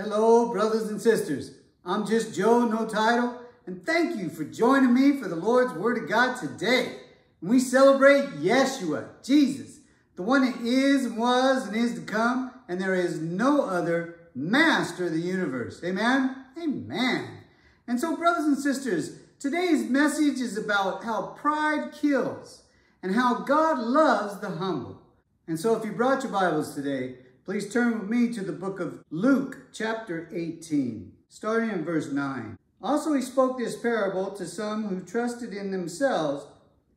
Hello, brothers and sisters. I'm just Joe, no title, and thank you for joining me for the Lord's Word of God today. We celebrate Yeshua, Jesus, the one that is and was and is to come, and there is no other master of the universe. Amen? Amen. And so, brothers and sisters, today's message is about how pride kills and how God loves the humble. And so if you brought your Bibles today, please turn with me to the book of Luke, chapter 18, starting in verse 9. Also he spoke this parable to some who trusted in themselves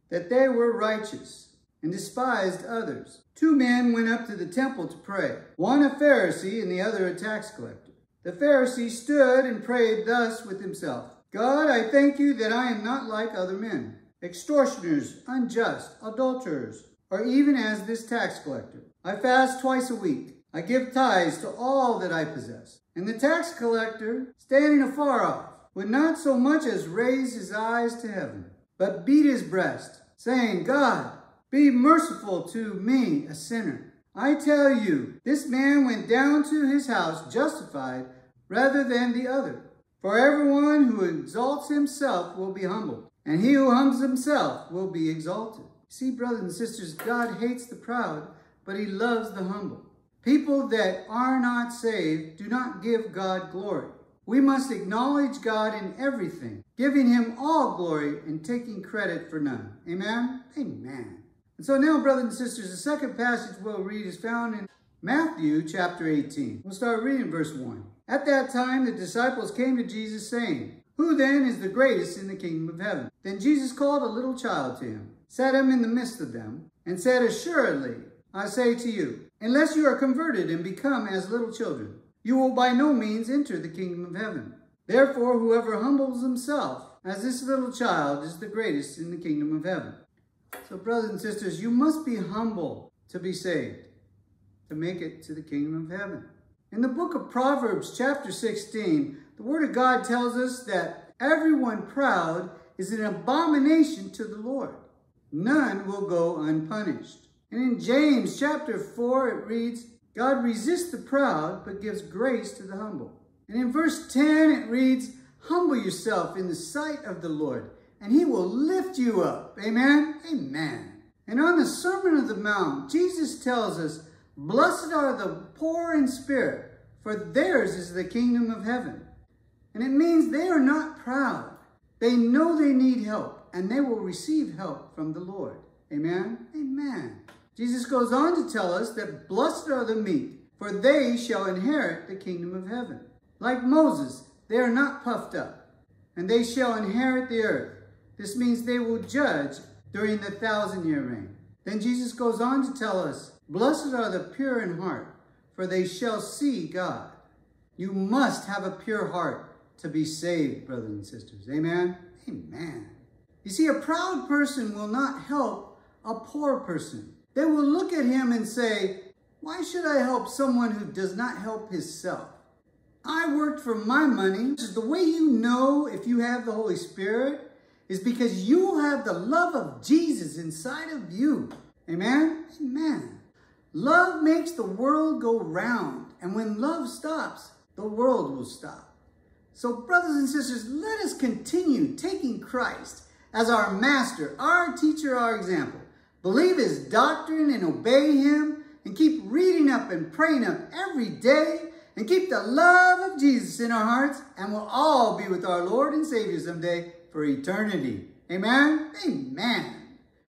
that they were righteous and despised others. Two men went up to the temple to pray, one a Pharisee and the other a tax collector. The Pharisee stood and prayed thus with himself, God, I thank you that I am not like other men, extortioners, unjust, adulterers, or even as this tax collector. I fast twice a week. I give tithes to all that I possess. And the tax collector, standing afar off, would not so much as raise his eyes to heaven, but beat his breast, saying, God, be merciful to me, a sinner. I tell you, this man went down to his house justified rather than the other. For everyone who exalts himself will be humbled, and he who humbles himself will be exalted. See, brothers and sisters, God hates the proud, but he loves the humble. People that are not saved do not give God glory. We must acknowledge God in everything, giving him all glory and taking credit for none. Amen? Amen. And so now, brothers and sisters, the second passage we'll read is found in Matthew chapter 18. We'll start reading verse 1. At that time, the disciples came to Jesus saying, Who then is the greatest in the kingdom of heaven? Then Jesus called a little child to him set him in the midst of them, and said, Assuredly, I say to you, unless you are converted and become as little children, you will by no means enter the kingdom of heaven. Therefore, whoever humbles himself as this little child is the greatest in the kingdom of heaven. So, brothers and sisters, you must be humble to be saved, to make it to the kingdom of heaven. In the book of Proverbs, chapter 16, the word of God tells us that everyone proud is an abomination to the Lord none will go unpunished. And in James chapter 4, it reads, God resists the proud, but gives grace to the humble. And in verse 10, it reads, Humble yourself in the sight of the Lord, and he will lift you up. Amen? Amen. And on the Sermon of the Mount, Jesus tells us, Blessed are the poor in spirit, for theirs is the kingdom of heaven. And it means they are not proud. They know they need help and they will receive help from the Lord. Amen? Amen. Jesus goes on to tell us that blessed are the meek, for they shall inherit the kingdom of heaven. Like Moses, they are not puffed up, and they shall inherit the earth. This means they will judge during the thousand-year reign. Then Jesus goes on to tell us, Blessed are the pure in heart, for they shall see God. You must have a pure heart to be saved, brothers and sisters. Amen? Amen. You see, a proud person will not help a poor person. They will look at him and say, why should I help someone who does not help himself? I worked for my money. The way you know if you have the Holy Spirit is because you have the love of Jesus inside of you. Amen? Amen. Love makes the world go round. And when love stops, the world will stop. So brothers and sisters, let us continue taking Christ as our master, our teacher, our example. Believe his doctrine and obey him and keep reading up and praying up every day and keep the love of Jesus in our hearts and we'll all be with our Lord and Savior someday for eternity. Amen? Amen.